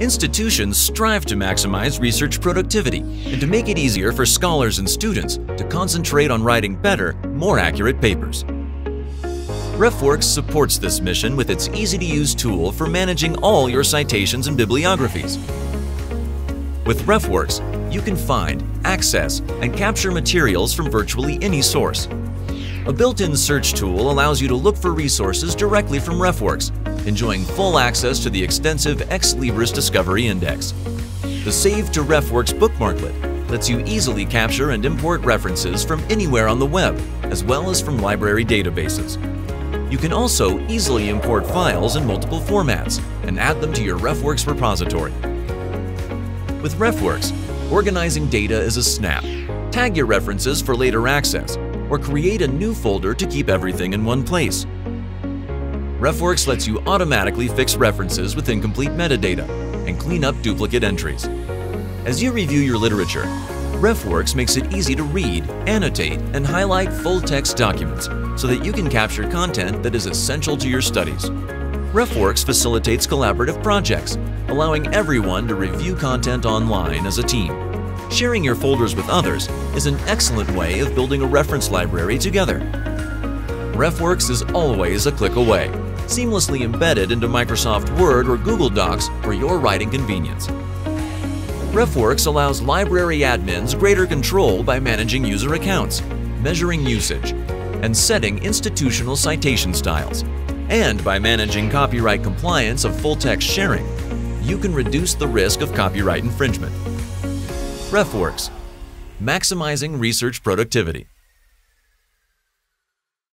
Institutions strive to maximize research productivity and to make it easier for scholars and students to concentrate on writing better, more accurate papers. RefWorks supports this mission with its easy-to-use tool for managing all your citations and bibliographies. With RefWorks, you can find, access, and capture materials from virtually any source. A built-in search tool allows you to look for resources directly from RefWorks, enjoying full access to the extensive Ex Libris Discovery Index. The Save to RefWorks bookmarklet lets you easily capture and import references from anywhere on the web, as well as from library databases. You can also easily import files in multiple formats and add them to your RefWorks repository. With RefWorks, organizing data is a snap. Tag your references for later access, or create a new folder to keep everything in one place. RefWorks lets you automatically fix references with incomplete metadata and clean up duplicate entries. As you review your literature, RefWorks makes it easy to read, annotate, and highlight full-text documents so that you can capture content that is essential to your studies. RefWorks facilitates collaborative projects, allowing everyone to review content online as a team. Sharing your folders with others is an excellent way of building a reference library together. RefWorks is always a click away, seamlessly embedded into Microsoft Word or Google Docs for your writing convenience. RefWorks allows library admins greater control by managing user accounts, measuring usage, and setting institutional citation styles. And by managing copyright compliance of full-text sharing, you can reduce the risk of copyright infringement. RefWorks, maximizing research productivity.